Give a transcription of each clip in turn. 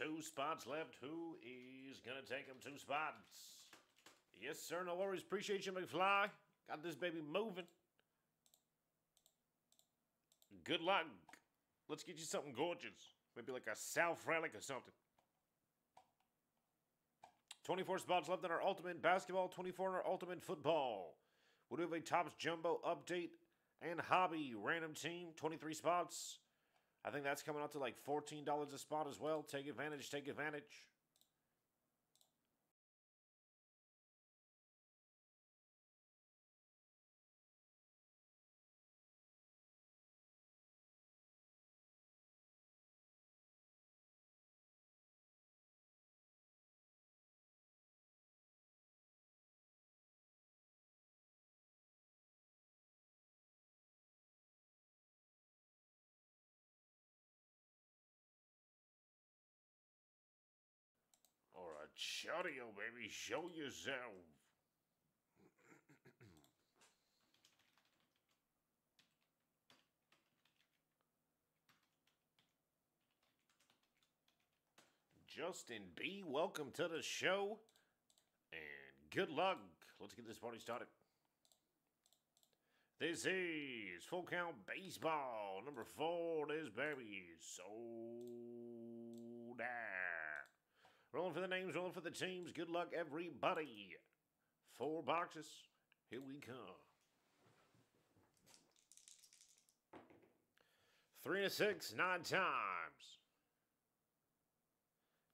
Two spots left. Who is going to take them two spots? Yes, sir. No worries. Appreciate you, McFly. Got this baby moving. Good luck. Let's get you something gorgeous. Maybe like a South Relic or something. 24 spots left in our Ultimate Basketball, 24 in our Ultimate Football. We'll do have a Topps Jumbo update and Hobby random team, 23 spots. I think that's coming out to like $14 a spot as well. Take advantage, take advantage. Choreo, baby. Show yourself. Justin B, welcome to the show. And good luck. Let's get this party started. This is Full Count Baseball, number four. This baby is so down. Rolling for the names, rolling for the teams. Good luck, everybody. Four boxes. Here we come. Three to six, nine times.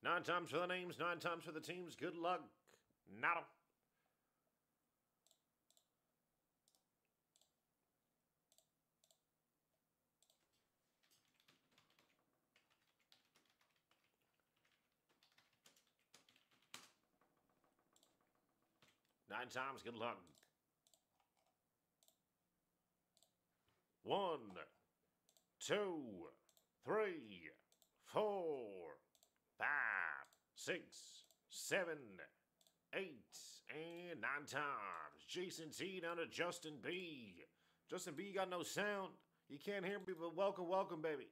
Nine times for the names, nine times for the teams. Good luck. Nada. Nine times, good luck. One, two, three, four, five, six, seven, eight, and nine times. Jason T down to Justin B. Justin B, you got no sound. You can't hear me, but welcome, welcome, baby.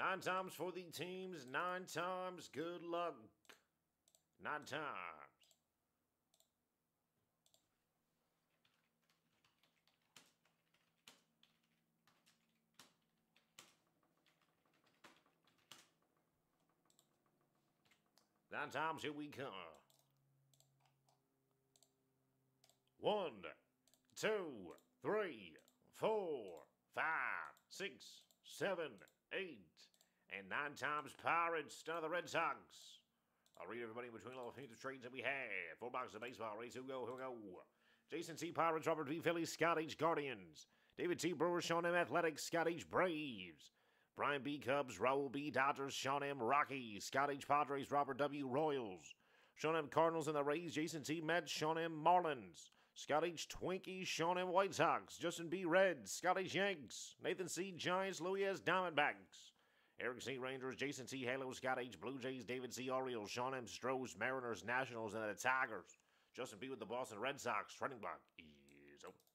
Nine times for the teams, nine times. Good luck. Nine times. Nine times, here we come. One, two, three, four, five, six, seven, eight, and nine times Pirates, none of the Red Sox. I'll read everybody in between all the of trades that we have. Four boxes of baseball, race, who go, who go. Jason C. Pirates, Robert B. Phillies, Scott H. Guardians, David T. Brewers, Sean M. Athletics, Scott H. Braves, Brian B. Cubs, Raul B. Dodgers, Sean M. Rockies, Scott H. Padres, Robert W. Royals, Sean M. Cardinals and the Rays, Jason T. Mets, Sean M. Marlins, Scott H. Twinkies, Sean M. White Sox, Justin B. Reds, Scott H. Yanks, Nathan C. Giants, Louis S. Diamondbacks, Eric C. Rangers, Jason T. Halo, Scott H. Blue Jays, David C. Orioles, Sean M. Stros, Mariners, Nationals, and the Tigers. Justin B. with the Boston Red Sox. Trading block is open.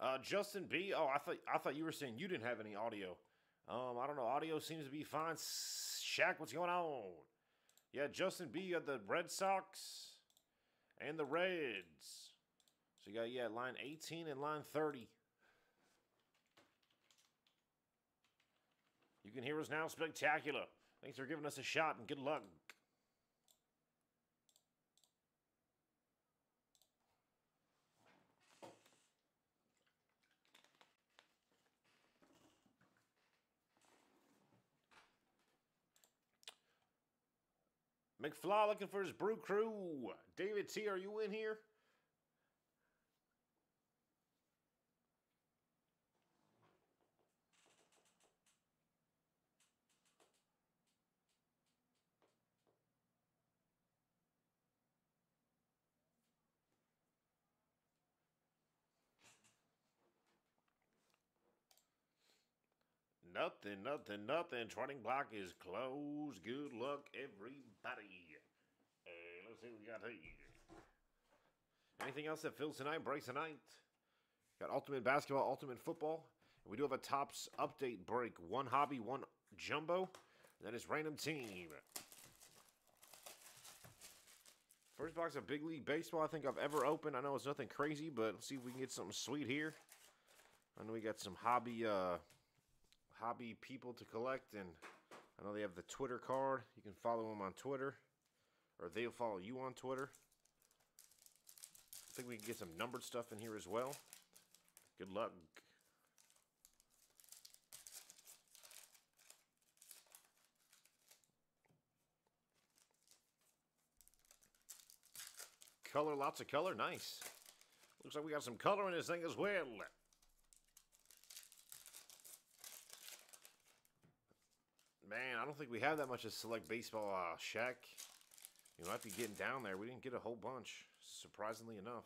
Uh, Justin B. Oh, I thought I thought you were saying you didn't have any audio. Um, I don't know. Audio seems to be fine. Shaq, what's going on? Yeah, Justin B. You got the Red Sox and the Reds. So you got yeah line 18 and line 30. You You can hear us now. Spectacular. Thanks for giving us a shot and good luck. McFly looking for his brew crew. David T, are you in here? Nothing, nothing, nothing. Trading block is closed. Good luck, everybody. Hey, let's see what we got here. Anything else that fills tonight, breaks tonight? Got Ultimate Basketball, Ultimate Football. And we do have a Topps update break. One hobby, one jumbo. And then it's random team. First box of Big League Baseball I think I've ever opened. I know it's nothing crazy, but let's see if we can get something sweet here. I know we got some hobby uh, hobby people to collect, and I know they have the Twitter card. You can follow them on Twitter, or they'll follow you on Twitter. I think we can get some numbered stuff in here as well. Good luck. Color, lots of color, nice. Looks like we got some color in this thing as well. Man, I don't think we have that much of select baseball uh, Shaq. You might be getting down there. We didn't get a whole bunch, surprisingly enough.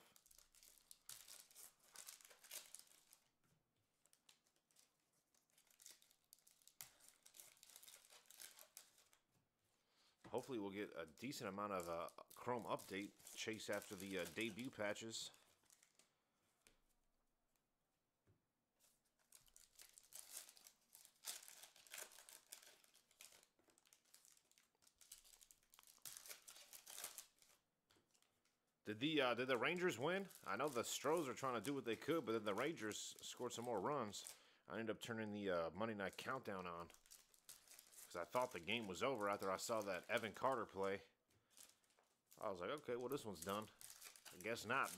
Hopefully we'll get a decent amount of uh, Chrome update chase after the uh, debut patches. Did the uh, did the Rangers win? I know the Stros are trying to do what they could, but then the Rangers scored some more runs. I ended up turning the uh, Monday Night Countdown on because I thought the game was over after I saw that Evan Carter play. I was like, okay, well this one's done. I guess not.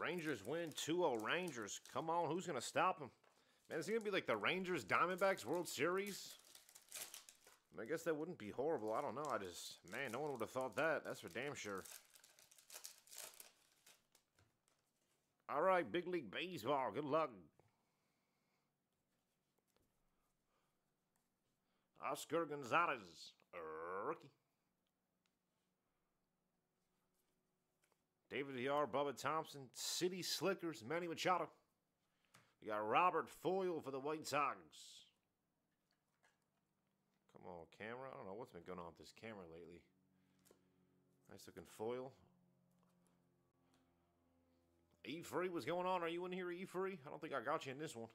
Rangers win 2-0 Rangers. Come on, who's going to stop them? Man, is it going to be like the Rangers Diamondbacks World Series? I guess that wouldn't be horrible. I don't know. I just, man, no one would have thought that. That's for damn sure. All right, Big League Baseball. Good luck. Oscar Gonzalez, rookie. David VR, Bubba Thompson, City Slickers, Manny Machado. We got Robert foil for the White Sox. Come on, camera. I don't know what's been going on with this camera lately. Nice looking foil. E free, what's going on? Are you in here, E free? I don't think I got you in this one.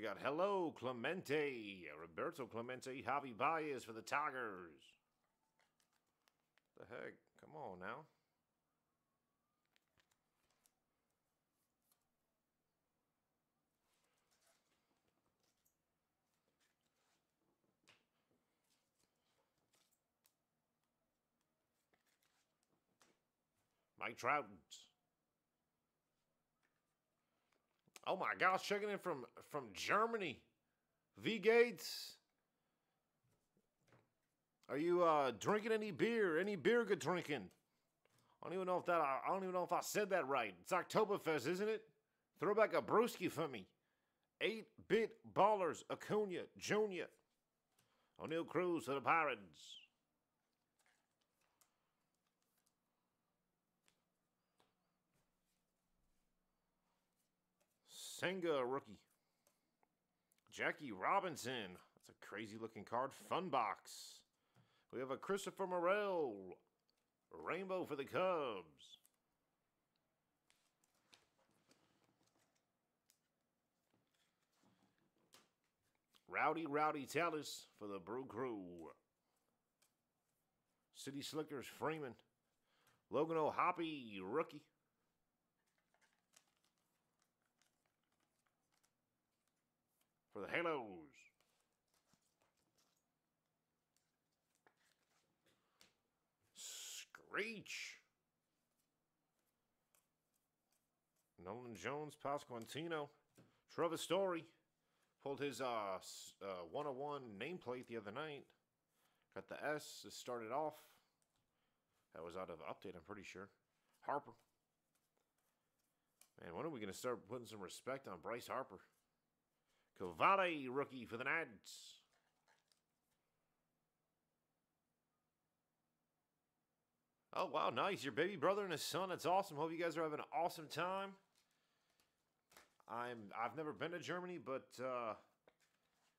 We got hello Clemente, Roberto Clemente, Javi Baez for the Tigers. The heck? Come on now. Mike Trout. Oh my gosh, checking in from from Germany. V Gates. Are you uh, drinking any beer? Any beer good drinking? I don't even know if that I don't even know if I said that right. It's Oktoberfest, isn't it? Throw back a brewski for me. Eight bit ballers, Acuna, Junior. Oneil Cruz for the Pirates. Senga, rookie. Jackie Robinson. That's a crazy looking card. Fun box. We have a Christopher Morel. Rainbow for the Cubs. Rowdy Rowdy Tellez for the Brew Crew. City Slickers Freeman. Logan O'Hoppe, rookie. For the Halos. Screech. Nolan Jones, Pasquantino. Trevor Story pulled his uh, uh 101 nameplate the other night. Got the S. It started off. That was out of update, I'm pretty sure. Harper. Man, when are we going to start putting some respect on Bryce Harper? Cavalli, rookie for the Nats. Oh, wow, nice. Your baby brother and his son. That's awesome. Hope you guys are having an awesome time. I'm I've never been to Germany, but uh,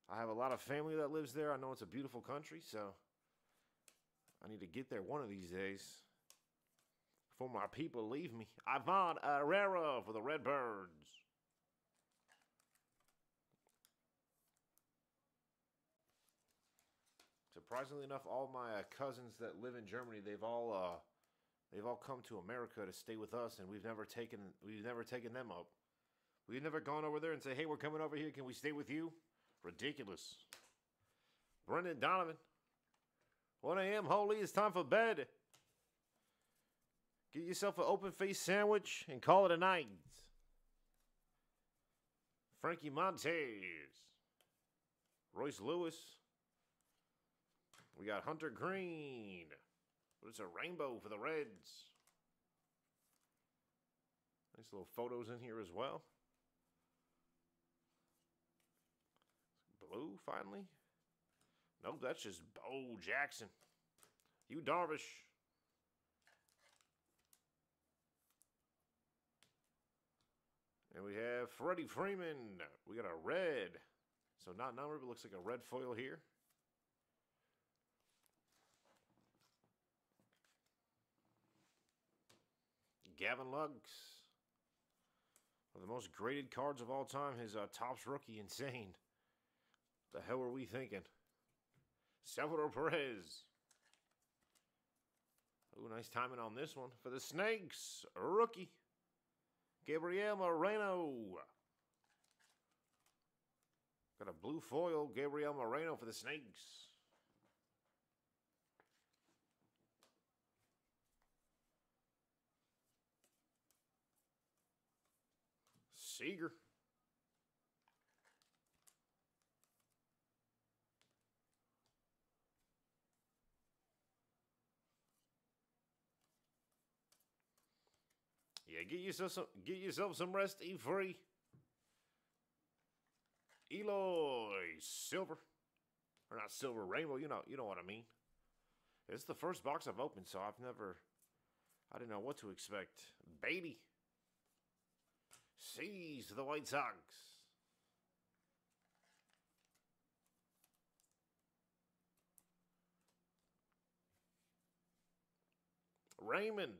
I have a lot of family that lives there. I know it's a beautiful country, so I need to get there one of these days before my people leave me. Ivan Herrera for the Redbirds. Surprisingly enough, all my uh, cousins that live in Germany, they've all uh, they've all come to America to stay with us, and we've never taken we've never taken them up. We've never gone over there and say, "Hey, we're coming over here. Can we stay with you?" Ridiculous. Brendan Donovan. 1 a.m. Holy, it's time for bed. Get yourself an open faced sandwich and call it a night. Frankie Montas. Royce Lewis. We got Hunter Greene. What is a rainbow for the Reds. Nice little photos in here as well. Blue finally. Nope, that's just Bo Jackson. Yu Darvish. And we have Freddie Freeman. We got a red. So not numbered, but looks like a red foil here. Gavin Lux. One of the most graded cards of all time. His uh, Topps rookie, insane. The hell were we thinking? Salvador Perez. Ooh, nice timing on this one. For the Snakes, rookie. Gabriel Moreno. Got a blue foil, Gabriel Moreno for the Snakes. Seager. Yeah, get yourself some get yourself some rest, E free. Eloy Silver. Or not silver rainbow, you know you know what I mean. It's the first box I've opened, so I've never I didn't know what to expect. Baby. Sees the White Sox. Raymond.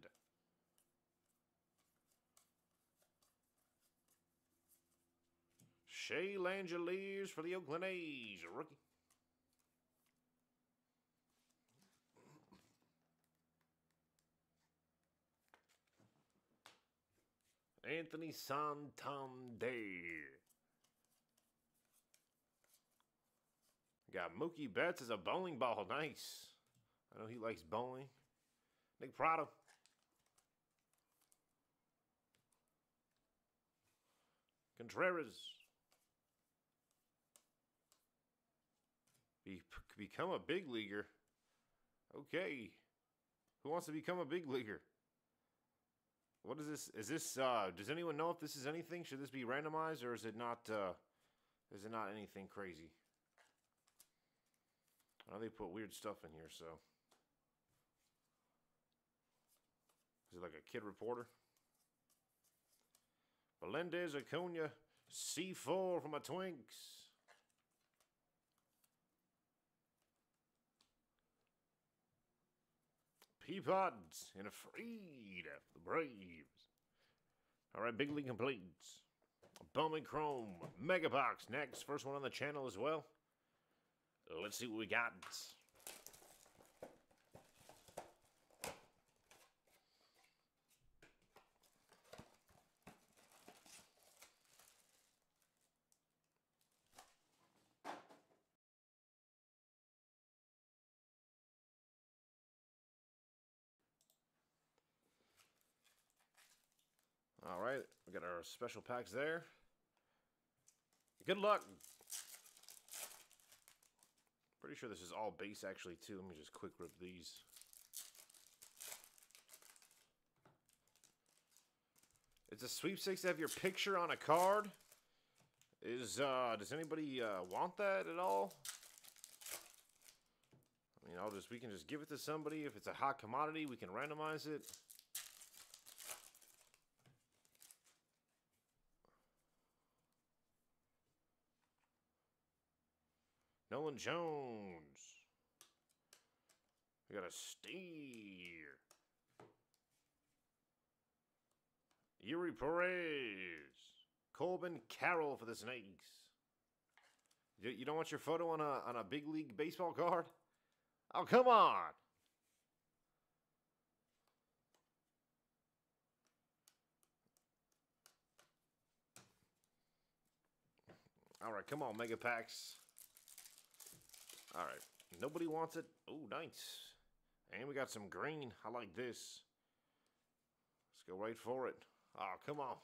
Shea Langeliers for the Oakland A's, rookie. Anthony Santander. Got Mookie Betts as a bowling ball. Nice. I know he likes bowling. Nick Pratto. Contreras. Be, become a big leaguer. Okay. Who wants to become a big leaguer? What is this? Is this uh does anyone know if this is anything? Should this be randomized or is it not uh is it not anything crazy? I know they put weird stuff in here, so Is it like a kid reporter? Melendez Acuna C4 from a Twinks. Peapods and a Freed for the Braves. All right, big league completes. Bowman Chrome Mega Box next. First one on the channel as well. Let's see what we got. All right, we got our special packs there. Good luck. Pretty sure this is all base actually too. Let me just quick rip these. It's a sweepstakes to have your picture on a card. Is uh does anybody uh want that at all? I mean, I'll just we can just give it to somebody if it's a hot commodity, we can randomize it. Nolan Jones. We got a steer. Eury Perez. Corbin Carroll for the Snakes. You, you don't want your photo on a on a big league baseball card? Oh come on. All right, come on, mega packs. All right. Nobody wants it. Oh, nice. And we got some green. I like this. Let's go right for it. Oh, come on.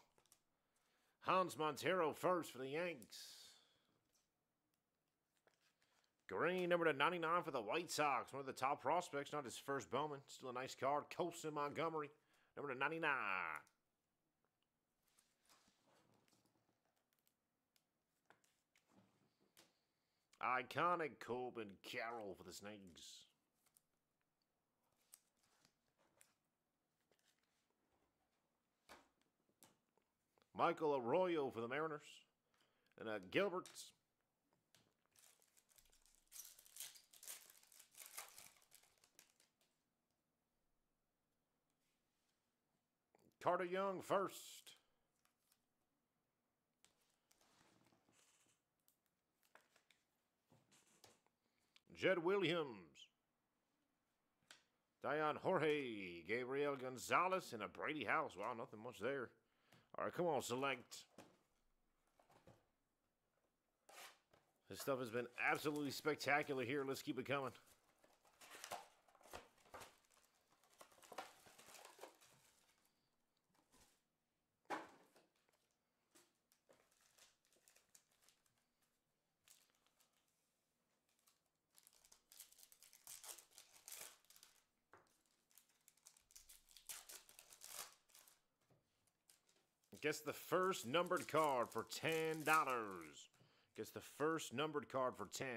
Hans Montero first for the Yanks. Green, number to 99 for the White Sox. One of the top prospects, not his first Bowman. Still a nice card. Colson Montgomery, number to 99. Iconic Corbin Carroll for the Snakes. Michael Arroyo for the Mariners. And uh, Gilbert's. Carter Young first. Jett Williams. Dyan Jorge. Gabriel Gonzalez. And a Brady House. Wow, nothing much there. All right, come on, select. This stuff has been absolutely spectacular here. Let's keep it coming. Gets the first numbered card for $10. Gets the first numbered card for 10.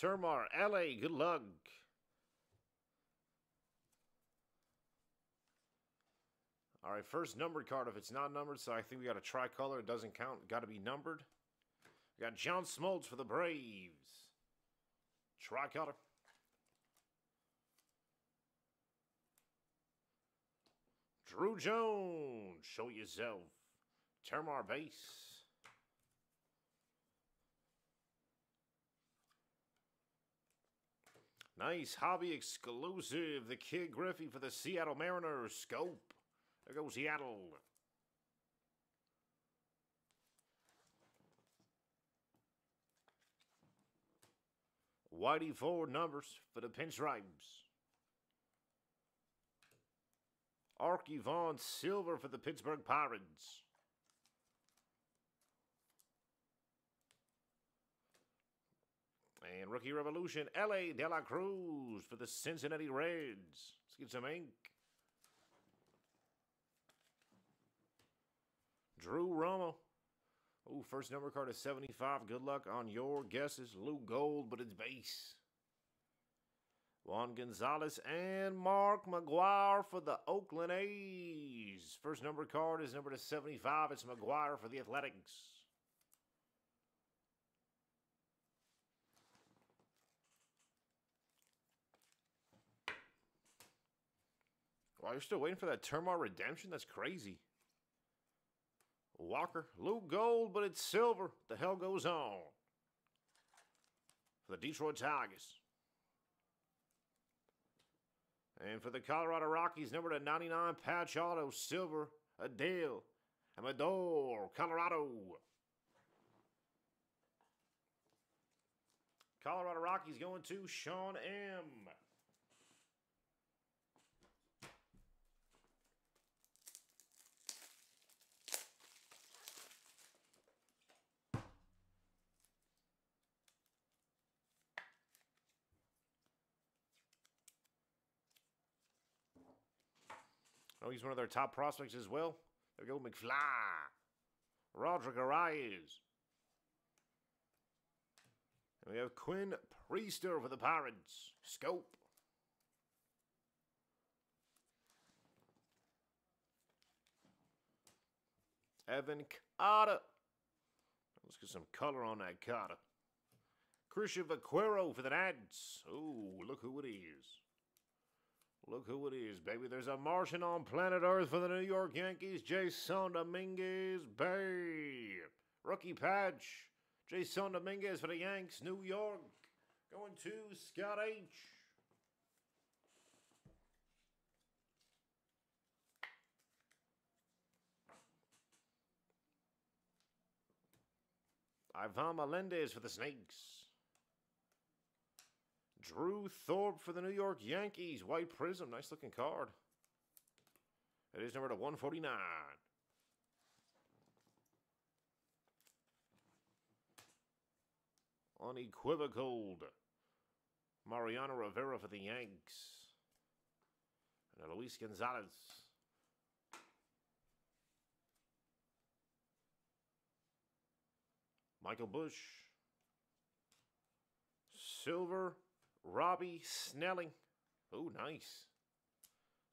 Termarr, LA, good luck. All right, first numbered card. If it's not numbered, so I think we got a tricolor. It doesn't count. Got to be numbered. We got John Smoltz for the Braves. Tricolor. Drew Jones, show yourself. Termarr base. Nice hobby exclusive. The Kid Griffey for the Seattle Mariners. Scope. There goes Seattle. Whitey Ford numbers for the Pinstripes. Arky Vaughn Silver for the Pittsburgh Pirates. And rookie revolution, Elly De La Cruz for the Cincinnati Reds. Let's get some ink. Drew Romo. Oh, first number card is 75. Good luck on your guesses. Lou Gold, but it's base. Juan Gonzalez and Mark McGwire for the Oakland A's. First number card is number to 75. It's McGwire for the Athletics. Wow, you're still waiting for that Termarr redemption? That's crazy. Walker, Lou Gold, but it's silver. The hell goes on? For the Detroit Tigers. And for the Colorado Rockies, number to 99, Patch Auto, Silver, Adael, Amador, Colorado. Colorado Rockies going to Sean M. Oh, he's one of their top prospects as well. There we go, McFly. Roderick Arias. And we have Quinn Priester for the Pirates. Scope. Evan Carter. Let's get some color on that Carter. Christian Vaquero for the Nats. Oh, look who it is. Look who it is, baby. There's a Martian on planet Earth for the New York Yankees. Jasson Dominguez, babe. Rookie patch. Jasson Dominguez for the Yanks, New York. Going to Scott H. Ivan Melendez for the Snakes. Drew Thorpe for the New York Yankees. White Prism. Nice looking card. It is number to 149. Unequivocal. Mariano Rivera for the Yanks. And Luis Gonzalez. Michael Busch. Silver Robbie Snelling. Oh, nice.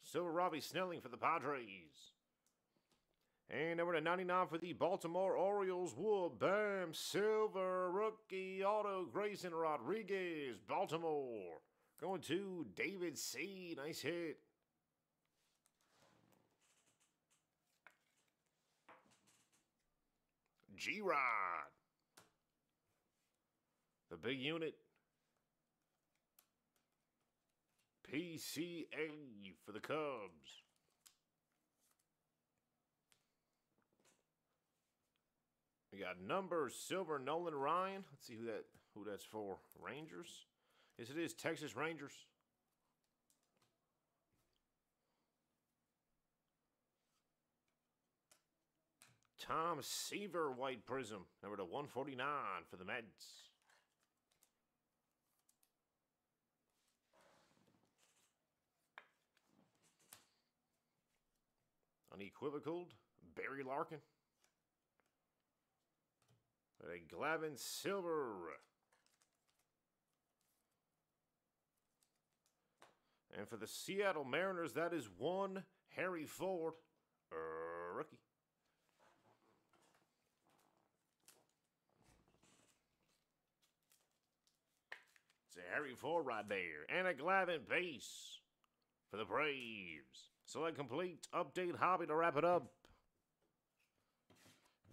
Silver Robbie Snelling for the Padres. And number to 99 for the Baltimore Orioles. Wood, bam, silver, rookie, auto, Grayson Rodriguez, Baltimore. Going to David C. Nice hit. G-Rod. The big unit. PCA for the Cubs. We got number silver Nolan Ryan. Let's see who that who that's for. Rangers. Yes, it is Texas Rangers. Tom Seaver White Prism, number to 149 for the Mets. Unequivocaled, Barry Larkin. A Glavine Silver. And for the Seattle Mariners, that is one Harry Ford, rookie. It's a Harry Ford right there. And a Glavine base for the Braves. Select complete. Update hobby to wrap it up.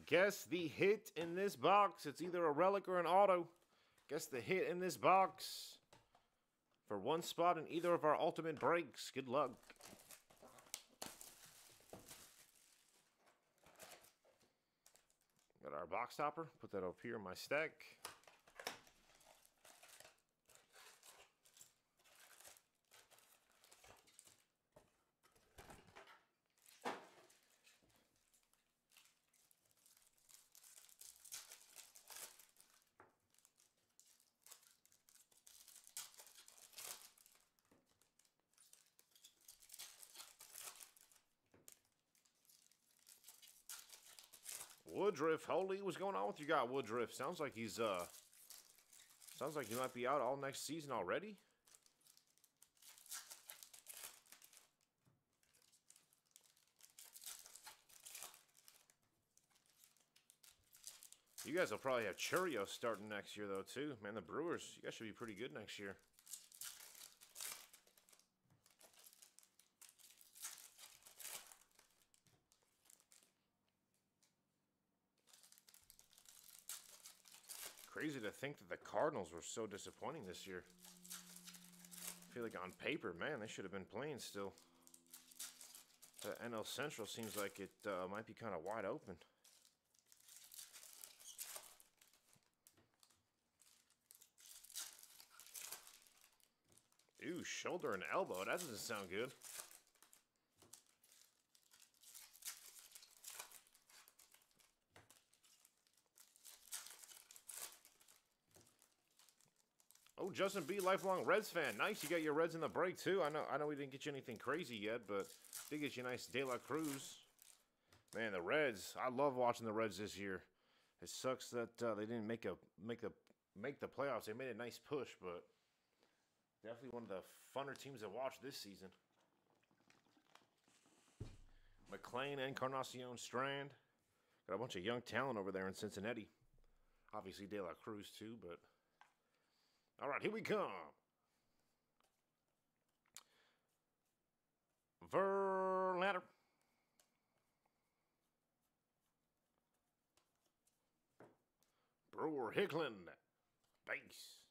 Guess the hit in this box. It's either a relic or an auto. Guess the hit in this box for one spot in either of our ultimate breaks. Good luck. Got our box topper. Put that up here in my stack. Woodruff, holy, what's going on with you guy Woodruff? Sounds like he's uh, sounds like he might be out all next season already. You guys will probably have Chourios starting next year, though, too. Man, the Brewers, you guys should be pretty good next year. Crazy to think that the Cardinals were so disappointing this year. I feel like on paper, man, they should have been playing still. The NL Central seems like it uh, might be kind of wide open. Ooh, shoulder and elbow. That doesn't sound good. Justin B, lifelong Reds fan. Nice, you got your Reds in the break too. I know, I know we didn't get you anything crazy yet, but did get you a nice De La Cruz. Man, the Reds. I love watching the Reds this year. It sucks that uh, they didn't make a make the make the playoffs. They made a nice push, but Definitely one of the funner teams to watch this season. McLain, and Encarnacion, Strand. Got a bunch of young talent over there in Cincinnati. Obviously, De La Cruz, too, but. All right, here we come. Verlander. Brewer Hicklen. Base.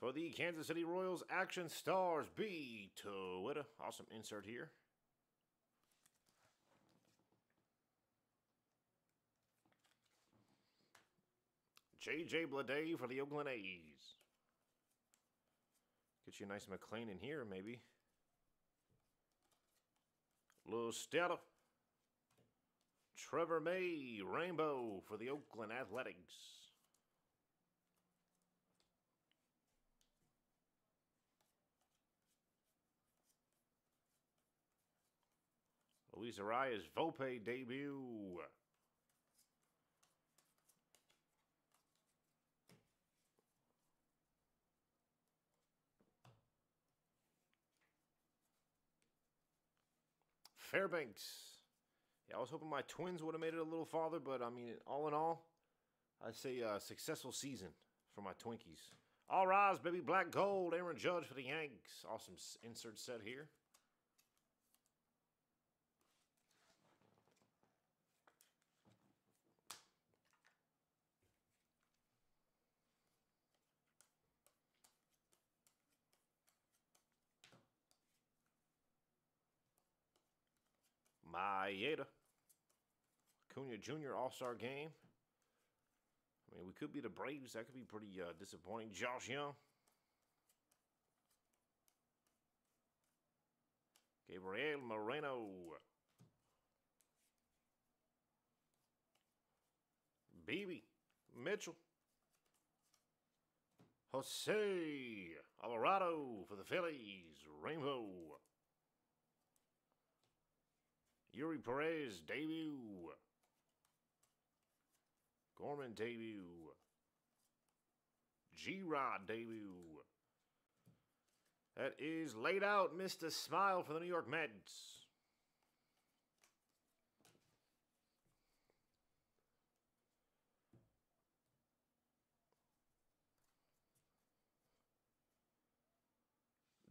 For the Kansas City Royals, Action Stars B. Twitter. Awesome insert here. J.J. Bleday for the Oakland A's. Get you a nice McLain in here, maybe. Little Stella. Trevor May, Rainbow for the Oakland Athletics. Luis Arraez Volpe debut. Fairbanks. Yeah, I was hoping my twins would have made it a little farther, but I mean, all in all, I'd say a successful season for my Twinkies. All rise, baby. Black gold. Aaron Judge for the Yanks. Awesome insert set here. Maeda. Acuna Jr. All Star game. I mean, we could be the Braves. That could be pretty uh, disappointing. Josh Jung. Gabriel Moreno. Bibee. Mitchell. Jose Alvarado for the Phillies. Rainbow. Eury Perez debut. Gorman debut. G Rod debut. That is laid out, Mr. Smile for the New York Mets.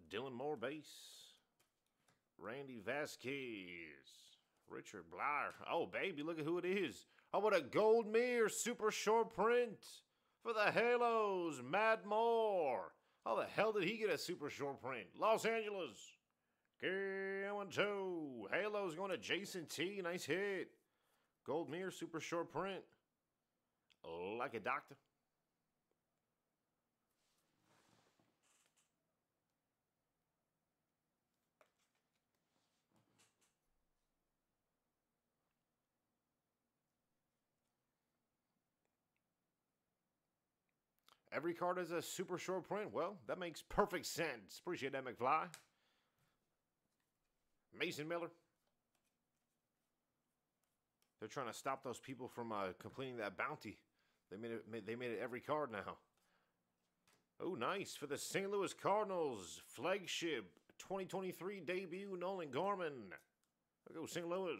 Dylan Moore base. Randy Vasquez. Richard Blair. Oh, baby, look at who it is. Oh, How about a gold mirror super short print for the Halos? Matt Moore. How the hell did he get a super short print? Los Angeles. Game two. Halos going to Jason T. Nice hit. Gold mirror super short print. Like a doctor. Every card is a super short print. Well, that makes perfect sense. Appreciate that, McFly. Mason Miller. They're trying to stop those people from uh, completing that bounty. They made it. They made it every card now. Oh, nice for the St. Louis Cardinals flagship 2023 debut, Nolan Gorman. Go St. Louis.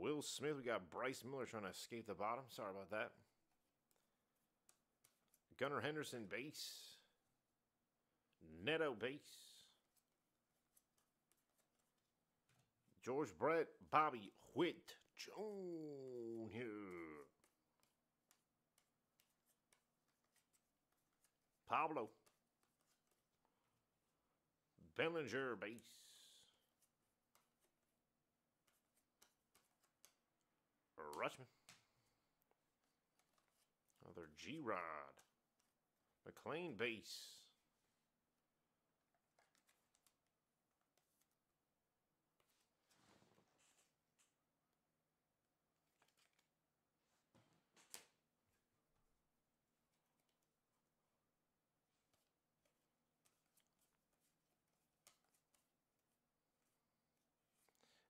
Will Smith. We got Bryce Miller trying to escape the bottom. Sorry about that. Gunnar Henderson base. Neto base. George Brett, Bobby Witt Jr. Pablo. Bellinger base. Rutschman. Another G-Rod. McLain base.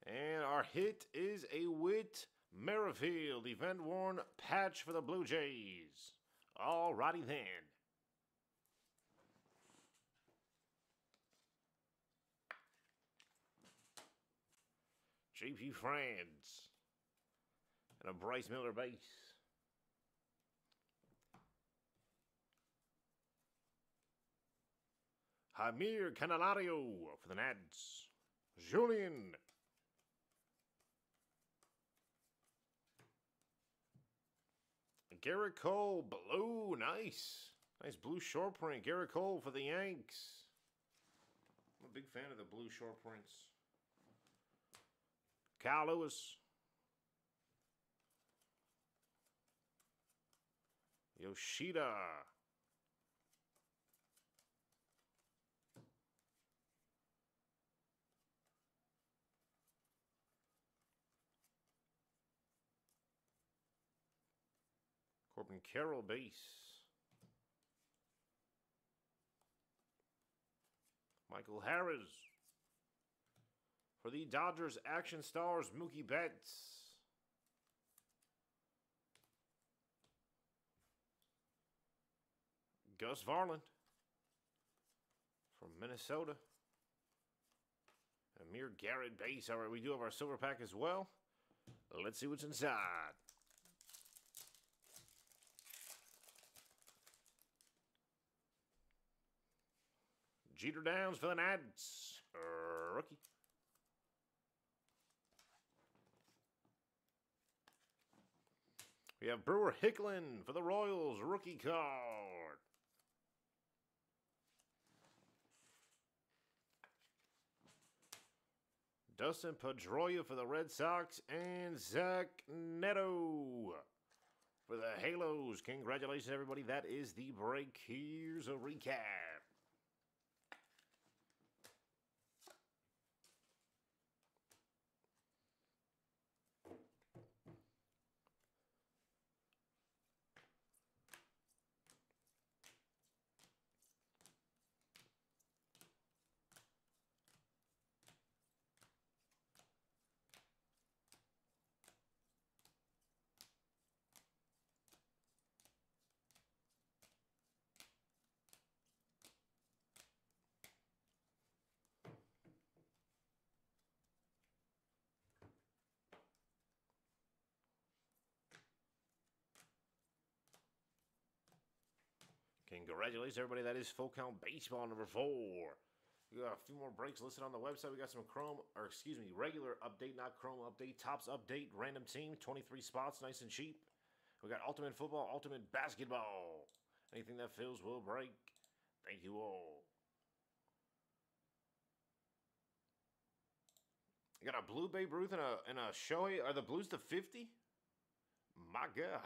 And our hit is a Whit Merrifield event worn patch for the Blue Jays. Alrighty then. JP France and a Bryce Miller base. Jeimer Candelario for the Nats. Julian Gerrit Cole, blue, nice. Nice blue short print. Gerrit Cole for the Yanks. I'm a big fan of the blue short prints. Kyle Lewis. Yoshida. Corbin Carroll base. Michael Harris. For the Dodgers Action Stars, Mookie Betts. Gus Varland from Minnesota. Amir Garrett base. All right, we do have our silver pack as well. Let's see what's inside. Jeter Downs for the Nats. Rookie. We have Brewer Hicklen for the Royals. Rookie card. Dustin Pedroia for the Red Sox. And Zach Neto for the Halos. Congratulations, everybody. That is the break. Here's a recap. Congratulations, everybody. That is full count baseball number four. We got a few more breaks listed on the website. We got some Chrome, or excuse me, regular update, not Chrome update. Topps update, random team, 23 spots, nice and cheap. We got Ultimate Football, Ultimate Basketball. Anything that fills will break. Thank you all. Got a blue Babe Ruth and a and a Shohei. Are the Blues the 50? My God.